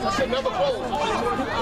Tá That's another.